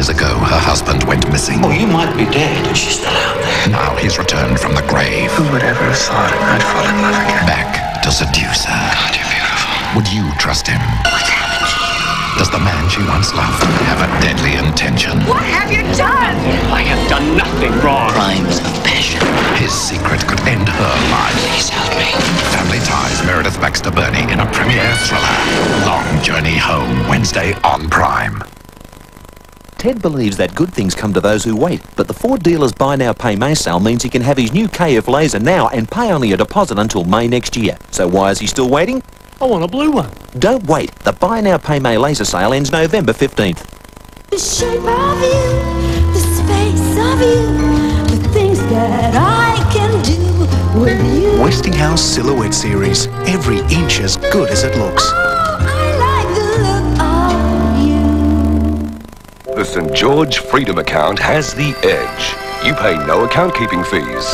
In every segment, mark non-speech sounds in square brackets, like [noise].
years ago, her husband went missing. Oh, you might be dead, but she's still out there. Now he's returned from the grave. Who would ever have thought I'd fall in love again? Back to seduce her. God, you're beautiful. Would you trust him? What's happened to you? Does the man she once loved have a deadly intention? What have you done? I have done nothing wrong. Crimes of passion. His secret could end her life. Please help me. Family Ties Meredith Baxter Birney in a premiere thriller. Long Journey Home, Wednesday on Prime. Ted believes that good things come to those who wait, but the Ford dealer's Buy Now Pay May sale means he can have his new KF Laser now and pay only a deposit until May next year. So why is he still waiting? I want a blue one. Don't wait. The Buy Now Pay May laser sale ends November 15th. The shape of you, the space of you, the things that I can do with you. Westinghouse Silhouette Series. Every inch as good as it looks. The St. George Freedom account has the edge. You pay no account keeping fees.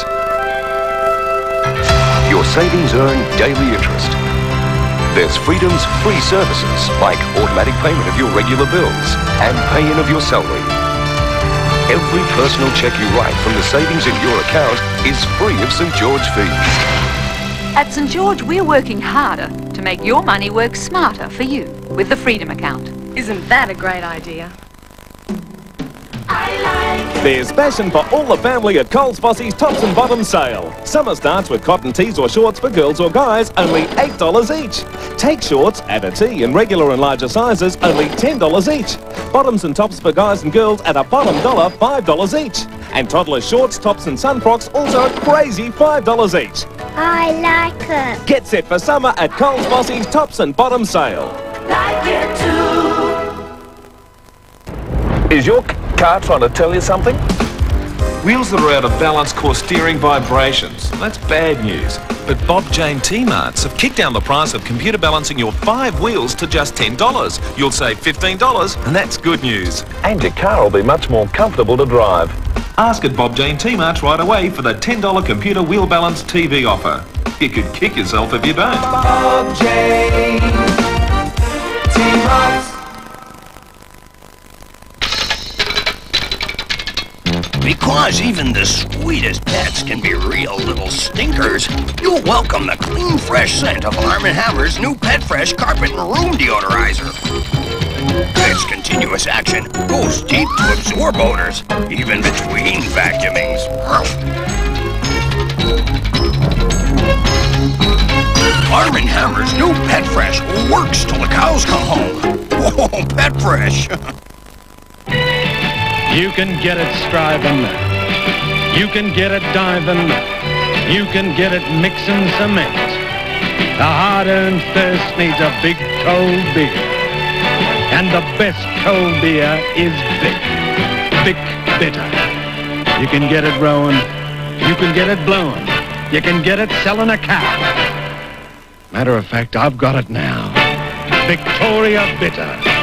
Your savings earn daily interest. There's Freedom's free services like automatic payment of your regular bills and pay-in of your salary. Every personal check you write from the savings in your account is free of St. George fees. At St George, we're working harder to make your money work smarter for you with the Freedom account. Isn't that a great idea? There's fashion for all the family at Coles Bossy's Tops and Bottoms sale. Summer starts with cotton tees or shorts for girls or guys, only $8 each. Take shorts, add a tee in regular and larger sizes, only $10 each. Bottoms and tops for guys and girls at a bottom dollar, $5 each. And toddler shorts, tops and sun frocks also a crazy $5 each. I like it. Get set for summer at Coles Bossy's Tops and Bottoms sale. Like it too. Is your car trying to tell you something? Wheels that are out of balance cause steering vibrations. That's bad news. But Bob Jane T-Marts have kicked down the price of computer balancing your five wheels to just $10. You'll save $15, and that's good news. And your car will be much more comfortable to drive. Ask at Bob Jane T-Marts right away for the $10 computer wheel balance TV offer. You could kick yourself if you don't. Bob Jane T-Marts. Because even the sweetest pets can be real little stinkers, you'll welcome the clean, fresh scent of Arm & Hammer's new Pet Fresh Carpet and Room Deodorizer. Its continuous action goes deep to absorb odors, even between vacuumings. Arm & Hammer's new Pet Fresh works till the cows come home. Whoa, [laughs] oh, Pet Fresh! [laughs] You can get it striving. You can get it diving. You can get it mixing cement. The hard-earned thirst needs a big cold beer. And the best cold beer is Vic. Vic Bitter. You can get it rowing. You can get it blowing. You can get it selling a cow. Matter of fact, I've got it now. Victoria Bitter.